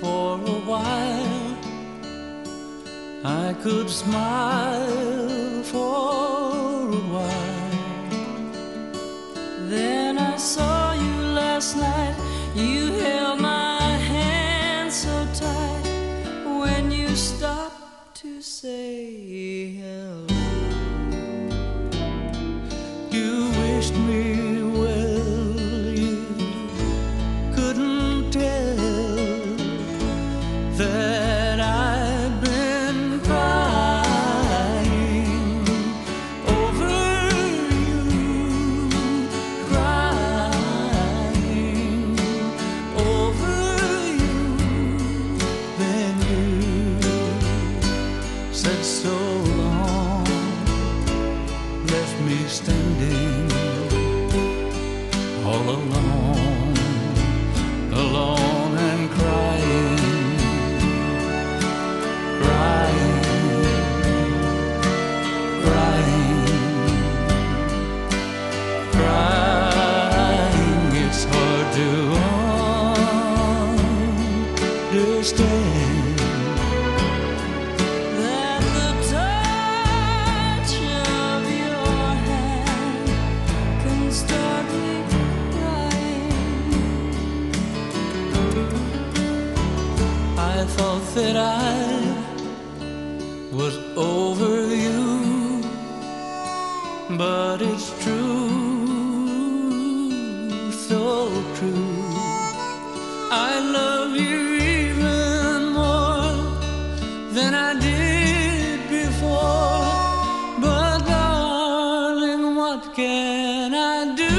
for a while. I could smile for a while. Then I saw you last night. You held my hand so tight when you stopped to say hello. You wished me standing all alone, alone crying. I thought that I was over you, but it's true, I love you even more than I did before. But darling, what can I do?